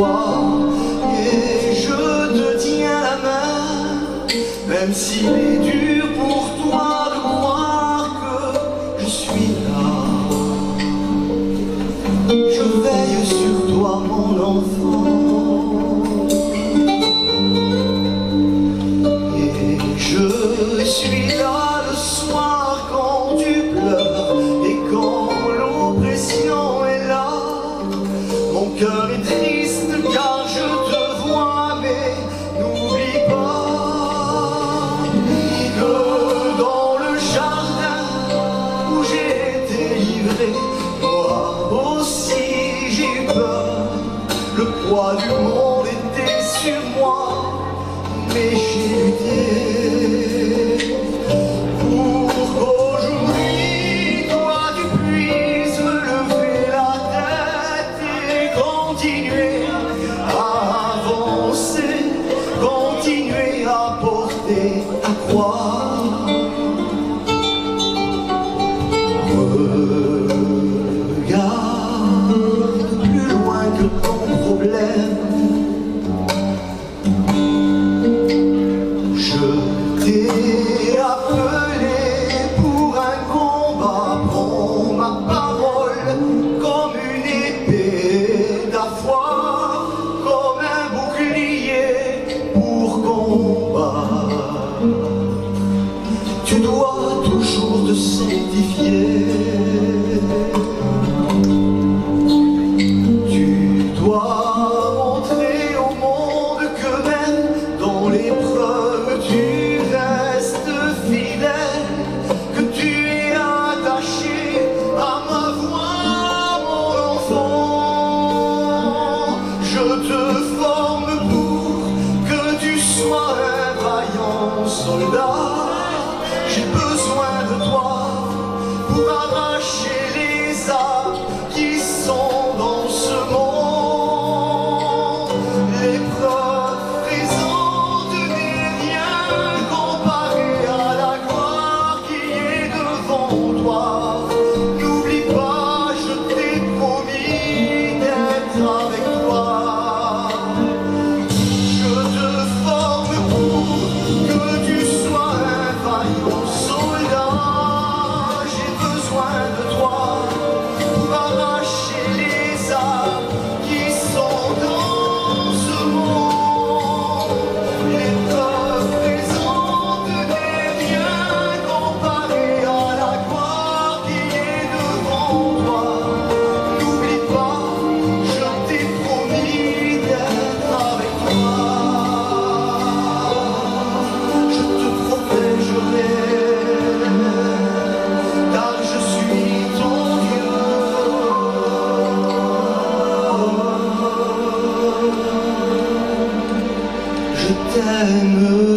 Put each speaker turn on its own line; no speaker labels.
et je te tiens la main, même s'il est dur pour toi de croire que je suis là. Je veille sur toi, mon enfant. Poids du monde était sur moi, mais j'ai lutté. Pour qu'aujourd'hui, toi tu puisses me lever la tête et continuer à avancer, continuer à porter ta croix. Tu dois toujours te sanctifier. J'ai besoin de toi pour arracher les âmes qui sont dans ce monde. Les L'épreuve présente n'est rien comparée à la gloire qui est devant toi. N'oublie pas, je t'ai promis d'être avec toi. time